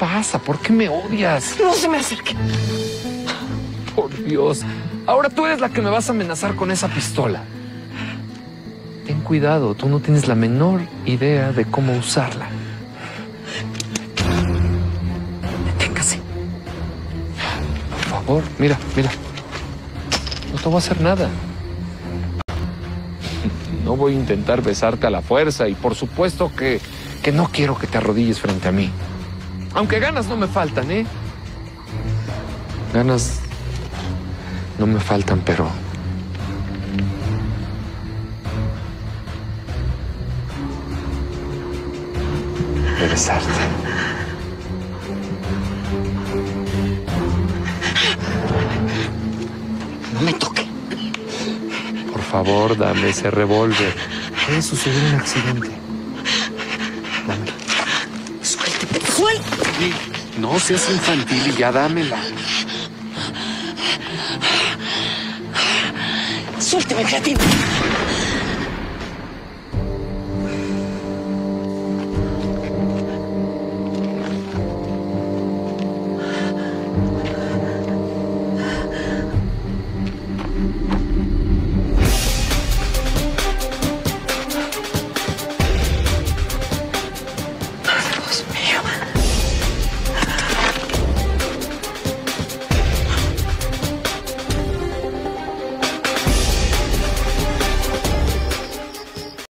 pasa? ¿Por qué me odias? No se me acerque. Por Dios. Ahora tú eres la que me vas a amenazar con esa pistola. Ten cuidado, tú no tienes la menor idea de cómo usarla. Deténgase. Por favor, mira, mira. No te voy a hacer nada. No voy a intentar besarte a la fuerza y por supuesto que, que no quiero que te arrodilles frente a mí. Aunque ganas no me faltan, ¿eh? Ganas no me faltan, pero... De besarte. No me toque. Por favor, dame ese revólver. Puede suceder un accidente. No seas infantil y ya dámela. Suélteme, creatina.